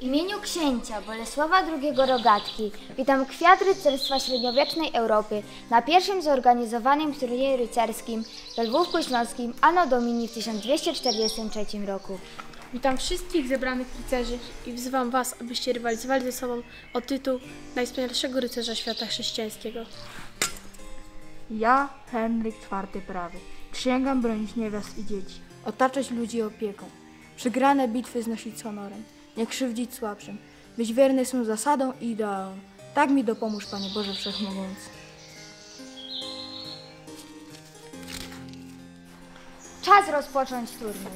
W imieniu księcia Bolesława II Rogatki witam kwiat rycerstwa średniowiecznej Europy na pierwszym zorganizowanym turnieju rycerskim we Lwówku Śląskim Anno Domini w 1243 roku. Witam wszystkich zebranych rycerzy i wzywam Was, abyście rywalizowali ze sobą o tytuł najwspanialszego rycerza świata chrześcijańskiego. Ja, Henryk IV Prawy, przysięgam bronić niewiast i dzieci, otaczać ludzi opieką, przegrane bitwy znosić z honorem, nie krzywdzić słabszym, być wierny swym zasadom i ideałom. Tak mi dopomóż, Panie Boże Wszechmogący. Czas rozpocząć turniej.